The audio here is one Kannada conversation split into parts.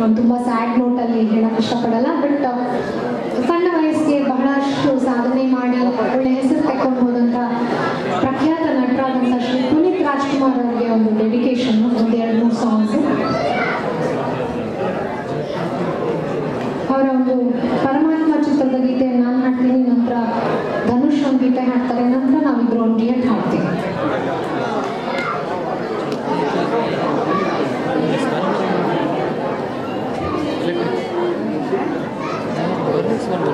ನಾನು ತುಂಬ ಸ್ಯಾಡ್ ನೋಟಲ್ಲಿ ಹೇಳೋಕ್ಕೆ ಇಷ್ಟಪಡಲ್ಲ ಬಟ್ ಸಣ್ಣ ವಯಸ್ಸಿಗೆ ಬಹಳಷ್ಟು ಸಾಧನೆ ಮಾಡಿ, ಒಳ್ಳೆ ಹೆಸರು ಹೋದಂಥ ಪ್ರಖ್ಯಾತ ನಟರಾದಂಥ ಶ್ರೀ ಪುನೀತ್ ರಾಜ್ಕುಮಾರ್ ಅವರಿಗೆ ಒಂದು ಡೆಡಿಕೇಶನ್ ಒಂದು ಎರಡು ಮೂರು ಸಾಂಗ್ಸ್ ಅವರ ಒಂದು ಪರಮಾತ್ಮ ಚಿತ್ರದ ಗೀತೆ ನಾನು ಹಾಡ್ತೀನಿ, ನಂತರ ಧನುಷ್ ಒಂದು ಗೀತೆ ಹಾಡ್ತಾರೆ, ನಂತರ ನಾವಿಬ್ರು ಒಂದು ಡಿಯಟ್ ಹಾಡ್ತೀವಿ. Thank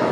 you.